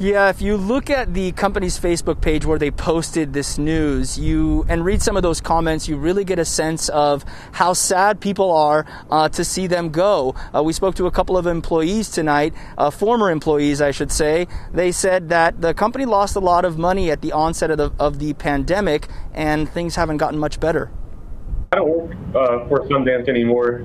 Yeah, if you look at the company's Facebook page where they posted this news, you and read some of those comments, you really get a sense of how sad people are uh, to see them go. Uh, we spoke to a couple of employees tonight, uh, former employees, I should say. They said that the company lost a lot of money at the onset of the, of the pandemic, and things haven't gotten much better. I don't work uh, for Sundance anymore.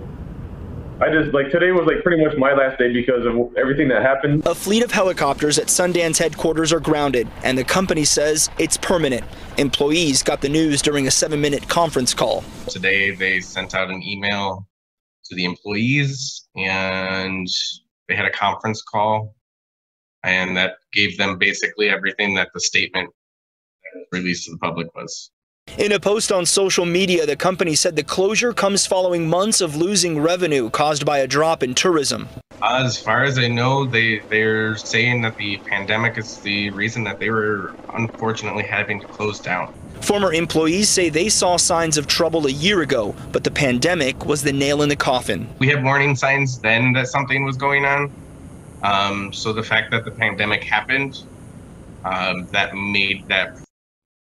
I just like today was like pretty much my last day because of everything that happened. A fleet of helicopters at Sundance headquarters are grounded, and the company says it's permanent. Employees got the news during a seven minute conference call. Today, they sent out an email to the employees and they had a conference call, and that gave them basically everything that the statement released to the public was. In a post on social media, the company said the closure comes following months of losing revenue caused by a drop in tourism. As far as I know, they, they're saying that the pandemic is the reason that they were unfortunately having to close down. Former employees say they saw signs of trouble a year ago, but the pandemic was the nail in the coffin. We had warning signs then that something was going on. Um, so the fact that the pandemic happened, um, that made that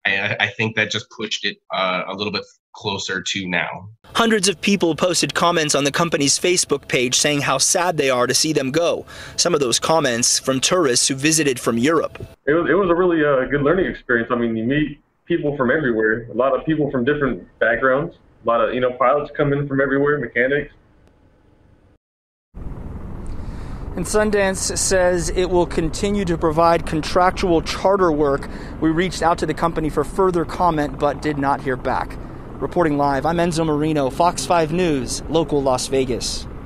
I, I think that just pushed it uh, a little bit closer to now. Hundreds of people posted comments on the company's Facebook page saying how sad they are to see them go. Some of those comments from tourists who visited from Europe. It was, it was a really uh, good learning experience. I mean, you meet people from everywhere, a lot of people from different backgrounds, a lot of, you know, pilots come in from everywhere, mechanics. And Sundance says it will continue to provide contractual charter work. We reached out to the company for further comment but did not hear back. Reporting live, I'm Enzo Marino, Fox 5 News, local Las Vegas.